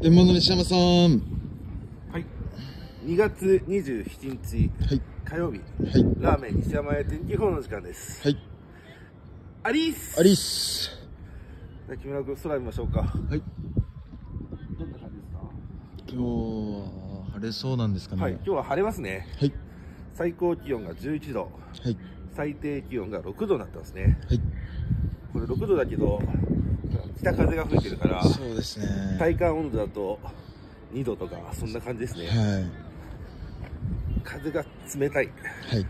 天満の西山さん。はい。2月27日はい。火曜日、はい。ラーメン西山屋天気予報の時間です。はい。アリースアリス。じゃあ木村君、空見ましょうか。はい。どんな感じですか？今日は晴れそうなんですかね。はい、今日は晴れますね。はい。最高気温が11度、はい。最低気温が6度になってますね。はい。これ6度だけど、北風が吹いてるから、そうですね。体感温度だと2度とか、そんな感じですね。は風が冷たい、い。はい。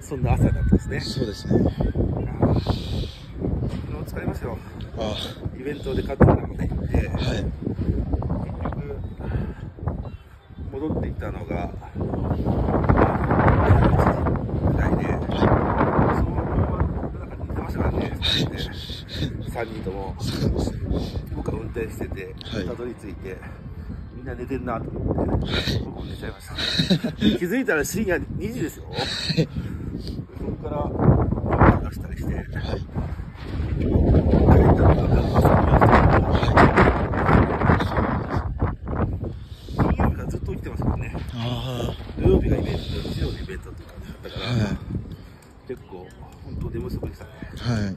そんな朝になってますね。そうですね。昨日疲れましたよ。あイベントで買ったのが入って、はい。結局戻ってきたのが1時ぐらいで、そのままなんか寝てましたからね、3人とも。僕は運転してて、はいたどり着いて、みんな寝てんなと思って、僕も寝ちゃいました。気づいたら深夜2時ですよ。そこから出したりして、はい。帰ったらずっと起きてますからね。あ土曜日がイベント、日曜日イベントって感じだったから、はい結構、本当眠そうでしたね。あ。はい。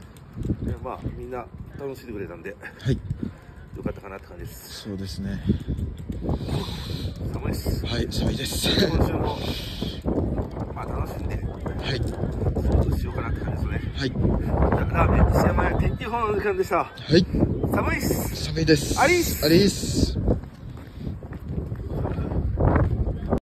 でまあ、みんな楽しんでくれたんで、よはい。かったかなって感じです。そうですね。寒いです。はい。寒いです。今週も、まあ楽しんで、はい。仕事しようかなって感じですね。はい。ラーメン、西山屋天気予報の時間でした。はい。寒いっす。寒いです。アリスアリス。